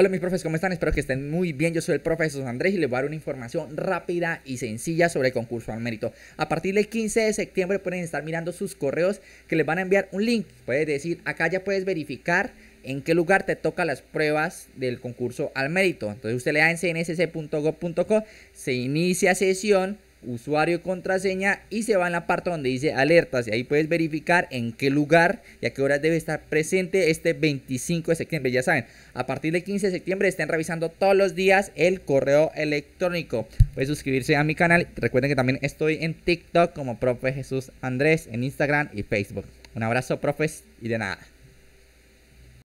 Hola mis profes, ¿cómo están? Espero que estén muy bien. Yo soy el profesor Andrés y les voy a dar una información rápida y sencilla sobre el concurso al mérito. A partir del 15 de septiembre pueden estar mirando sus correos que les van a enviar un link. Puedes decir, acá ya puedes verificar en qué lugar te toca las pruebas del concurso al mérito. Entonces usted le da en cnsc.gov.co, se inicia sesión, usuario contraseña y se va en la parte donde dice alertas y ahí puedes verificar en qué lugar y a qué horas debe estar presente este 25 de septiembre. Ya saben, a partir del 15 de septiembre estén revisando todos los días el correo electrónico. Pueden suscribirse a mi canal. Recuerden que también estoy en TikTok como Profe Jesús Andrés, en Instagram y Facebook. Un abrazo, profes, y de nada.